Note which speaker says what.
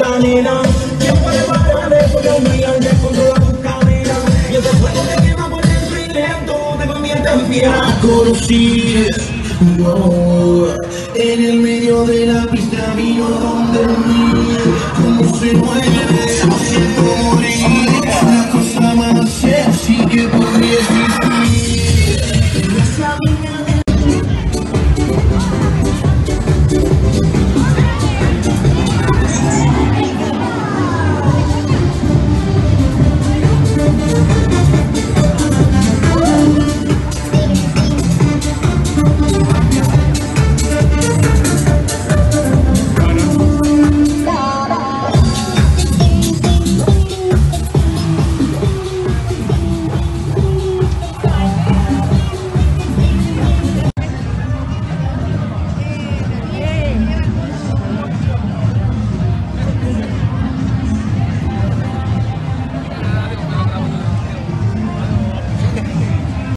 Speaker 1: Magdalena. Tiempo de pararle por un día que controla tu cadera. Y ese fuego te quema por dentro y lento te convierte en piedra. Conocí en el medio de la pista vino donde mí, como se mueve.